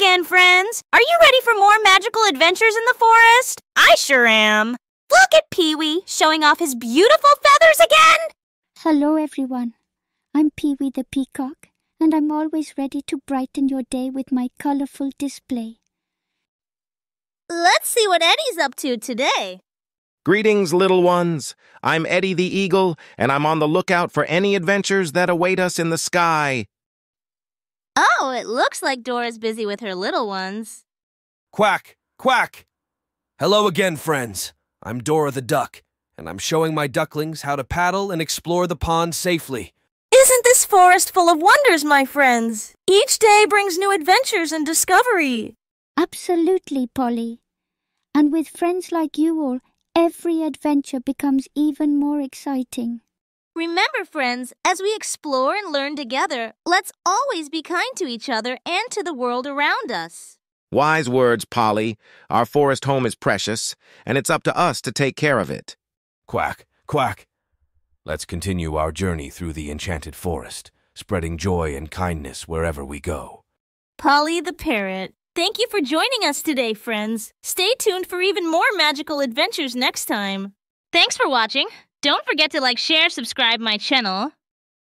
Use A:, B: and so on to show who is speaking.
A: again, friends! Are you ready for more magical adventures in the forest? I sure am! Look at Peewee showing off his beautiful feathers again!
B: Hello, everyone. I'm Peewee the Peacock, and I'm always ready to brighten your day with my colorful display.
A: Let's see what Eddie's up to today.
C: Greetings, little ones. I'm Eddie the Eagle, and I'm on the lookout for any adventures that await us in the sky.
A: Oh, it looks like Dora's busy with her little ones.
D: Quack! Quack! Hello again, friends. I'm Dora the Duck, and I'm showing my ducklings how to paddle and explore the pond safely.
A: Isn't this forest full of wonders, my friends? Each day brings new adventures and discovery.
B: Absolutely, Polly. And with friends like you all, every adventure becomes even more exciting.
A: Remember, friends, as we explore and learn together, let's always be kind to each other and to the world around us.
C: Wise words, Polly. Our forest home is precious, and it's up to us to take care of it.
D: Quack! Quack! Let's continue our journey through the enchanted forest, spreading joy and kindness wherever we go.
A: Polly the Parrot, thank you for joining us today, friends. Stay tuned for even more magical adventures next time. Thanks for watching. Don't forget to like, share, subscribe my channel.